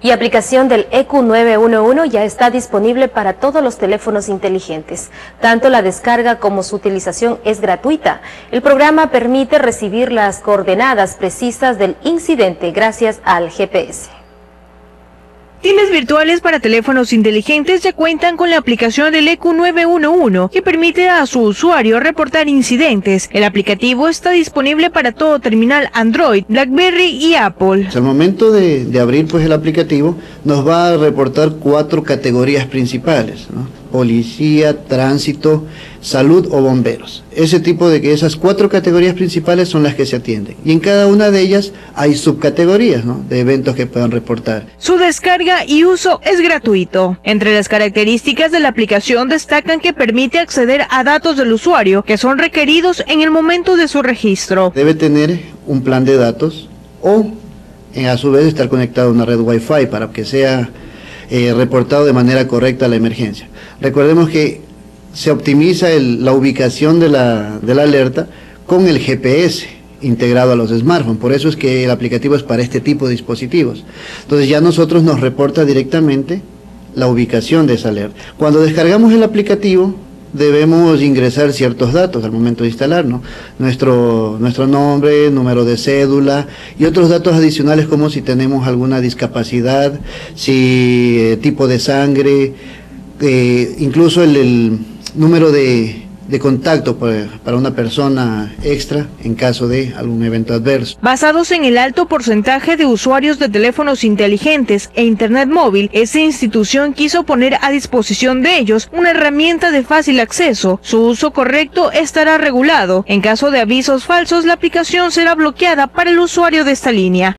y aplicación del EQ911 ya está disponible para todos los teléfonos inteligentes. Tanto la descarga como su utilización es gratuita. El programa permite recibir las coordenadas precisas del incidente gracias al GPS. Tiendas virtuales para teléfonos inteligentes ya cuentan con la aplicación del EQ911 que permite a su usuario reportar incidentes. El aplicativo está disponible para todo terminal Android, BlackBerry y Apple. Al momento de, abrir pues el aplicativo nos va a reportar cuatro categorías principales policía, tránsito, salud o bomberos. Ese tipo de que esas cuatro categorías principales son las que se atienden. Y en cada una de ellas hay subcategorías de eventos que puedan reportar. Su descarga y uso es gratuito. Entre las características de la aplicación destacan que permite acceder a datos del usuario que son requeridos en el momento de su registro. Debe tener un plan de datos o a su vez estar conectado a una red Wi-Fi para que sea eh, reportado de manera correcta la emergencia. Recordemos que se optimiza la ubicación de la, de la alerta con el GPS integrado a los smartphones. Por eso es que el aplicativo es para este tipo de dispositivos. Entonces ya nosotros nos reporta directamente la ubicación de esa alerta. Cuando descargamos el aplicativo, debemos ingresar ciertos datos al momento de instalar, Nuestro, nuestro nombre, número de cédula y otros datos adicionales como si tenemos alguna discapacidad, si eh, tipo de sangre, eh, incluso el número de de contacto para una persona extra en caso de algún evento adverso. Basados en el alto porcentaje de usuarios de teléfonos inteligentes e Internet móvil, esta institución quiso poner a disposición de ellos una herramienta de fácil acceso. Su uso correcto estará regulado. En caso de avisos falsos, la aplicación será bloqueada para el usuario de esta línea.